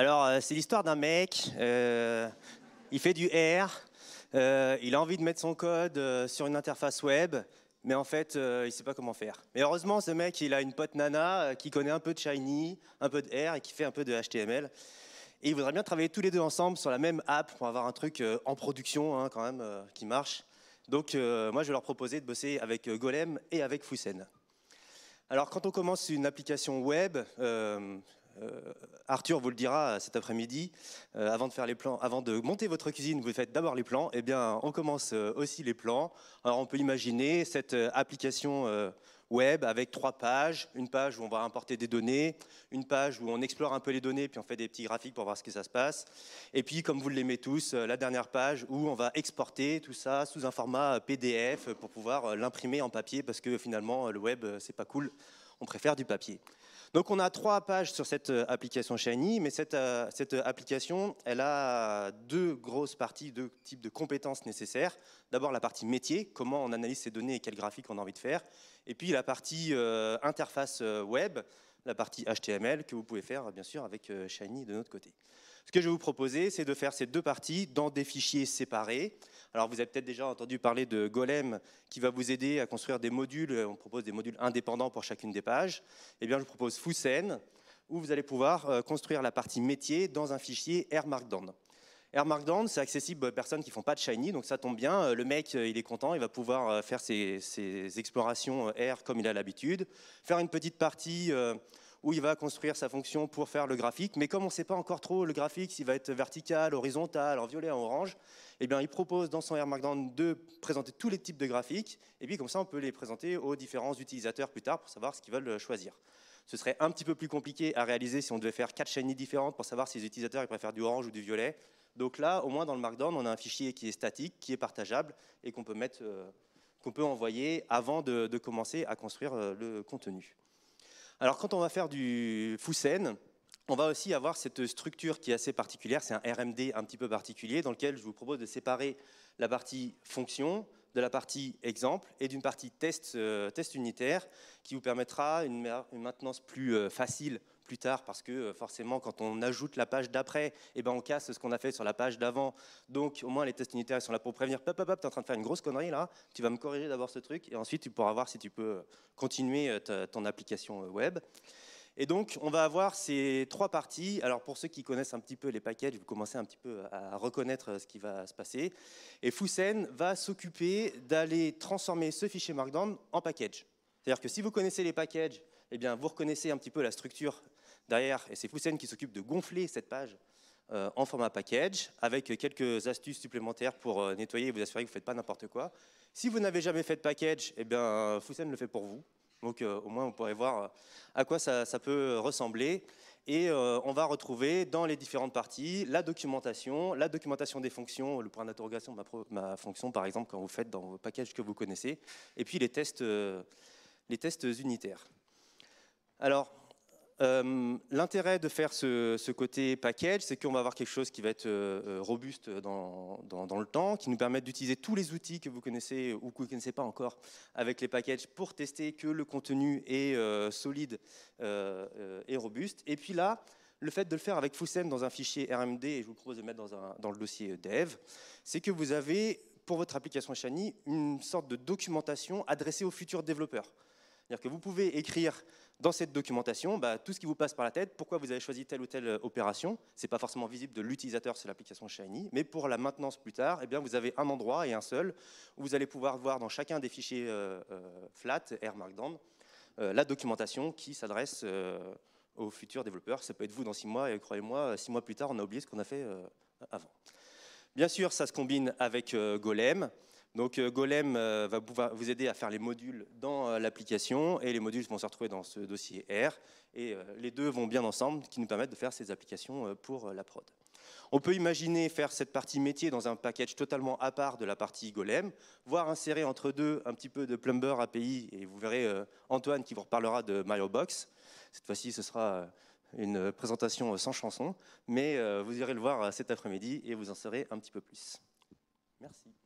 Alors, euh, c'est l'histoire d'un mec, euh, il fait du R, euh, il a envie de mettre son code sur une interface web, mais en fait, il ne sait pas comment faire. Mais heureusement, ce mec, il a une pote nana qui connaît un peu de Shiny, un peu de R et qui fait un peu de HTML. Et ils voudraient bien travailler tous les deux ensemble sur la même app pour avoir un truc en production hein, quand même qui marche. Donc moi je vais leur proposer de bosser avec Golem et avec Fusen. Alors quand on commence une application web, euh, Arthur vous le dira cet après-midi, euh, avant de faire les plans, avant de monter votre cuisine, vous faites d'abord les plans. Eh bien, on commence euh, aussi les plans. On peut imaginer cette application web avec trois pages. Une page où on va importer des données, une page où on explore un peu les données, puis on fait des petits graphiques pour voir ce que ça se passe. Et puis, comme vous l'aimez tous, la dernière page où on va exporter tout ça sous un format PDF pour pouvoir l'imprimer en papier, parce que finalement, le web, c'est pas cool. On préfère du papier. Donc on a trois pages sur cette euh, application Shiny, mais cette, euh, cette application, elle a deux grosses parties, deux types de compétences nécessaires. D'abord la partie métier, comment on analyse ces données et quel graphique on a envie de faire. Et puis la partie euh, interface euh, web, la partie HTML que vous pouvez faire bien sûr avec euh, Shiny de notre côté. Ce que je vais vous proposer, c'est de faire ces deux parties dans des fichiers séparés. Alors vous avez peut-être déjà entendu parler de Golem qui va vous aider à construire des modules. On propose des modules indépendants pour chacune des pages. Eh bien, je vous propose Fusen, où vous allez pouvoir euh, construire la partie métier dans un fichier R Markdown. R Markdown, c'est accessible aux personnes qui font pas de Shiny, donc ça tombe bien. Euh, Le mec, euh, il est content, il va pouvoir faire ses, ses explorations R comme il a l'habitude, faire une petite partie où il va construire sa fonction pour faire le graphique. Mais comme on ne sait pas encore trop le graphique, s'il va être vertical, horizontal, en violet, en orange, eh bien, il propose dans son R Markdown de présenter tous les types de graphiques. Et puis comme ça, on peut les présenter aux différents utilisateurs plus tard pour savoir ce qu'ils veulent choisir. Ce serait un petit peu plus compliqué à réaliser si on devait faire quatre shiny différentes pour savoir si les utilisateurs ils préfèrent du orange ou du violet. Donc là, au moins dans le Markdown, on a un fichier qui est statique, qui est partageable et qu'on peut euh, peut envoyer avant de, de commencer à construire euh, le contenu. Alors quand on va faire du Fusen, on va aussi avoir cette structure qui est assez particulière, c'est un RMD un petit peu particulier dans lequel je vous propose de séparer la partie fonction de la partie exemple et d'une partie test, euh, test unitaire qui vous permettra une, maintenance plus euh, facile plus tard parce que euh, forcément quand on ajoute la page d'après, eh ben, on casse ce qu'on a fait sur la page d'avant. Donc au moins les tests unitaires sont là pour prévenir, pop, tu es en train de faire une grosse connerie là, tu vas me corriger d'abord ce truc et ensuite tu pourras voir si tu peux continuer ton application web. Et donc, on va avoir ces trois parties. Alors, pour ceux qui connaissent un petit peu les packages, vous commencez un petit peu à reconnaître ce qui va se passer. Et Fusen va s'occuper d'aller transformer ce fichier Markdown en package. C'est-à-dire que si vous connaissez les packages, eh bien, vous reconnaissez un petit peu la structure derrière. Et c'est Fusen qui s'occupe de gonfler cette page euh, en format package, avec quelques astuces supplémentaires pour euh, nettoyer et vous assurer que vous ne faites pas n'importe quoi. Si vous n'avez jamais fait de package, eh bien, Fusen le fait pour vous. Donc euh, au moins, vous pourrez voir euh, à quoi ça, peut ressembler. Et euh, on va retrouver dans les différentes parties la documentation, la documentation des fonctions, le point d'interrogation de ma, ma fonction, par exemple, quand vous faites dans vos packages que vous connaissez, et puis les tests, les tests unitaires. Alors, euh, L'intérêt de faire ce, côté package, c'est qu'on va avoir quelque chose qui va être euh, euh, robuste dans, le temps, qui nous permet d'utiliser tous les outils que vous connaissez ou que vous ne connaissez pas encore avec les packages pour tester que le contenu est solide et robuste. Et puis là, le fait de le faire avec Fusen dans un fichier RMD, et je vous propose de mettre dans, dans le dossier dev, c'est que vous avez pour votre application Shiny une sorte de documentation adressée aux futurs développeurs. C'est-à-dire que vous pouvez écrire dans cette documentation bah, tout ce qui vous passe par la tête, pourquoi vous avez choisi telle ou telle euh, opération. Ce n'est pas forcément visible de l'utilisateur sur l'application Shiny, mais pour la maintenance plus tard, eh bien, vous avez un endroit et un seul où vous allez pouvoir voir dans chacun des fichiers euh, euh, flat, R Markdown, la documentation qui s'adresse aux futurs développeurs. Ça peut être vous dans six mois, et croyez-moi, six mois plus tard, on a oublié ce qu'on a fait avant. Bien sûr, ça se combine avec Golem. Donc euh, Golem euh, va vous aider à faire les modules dans euh, l'application et les modules vont se retrouver dans ce dossier R et les deux vont bien ensemble qui nous permettent de faire ces applications pour la prod. On peut imaginer faire cette partie métier dans un package totalement à part de la partie Golem, voire insérer entre deux un petit peu de Plumber API et vous verrez Antoine qui vous reparlera de Mario Box. Cette fois-ci, ce sera une présentation sans chanson, mais vous irez le voir cet après-midi et vous en saurez un petit peu plus. Merci.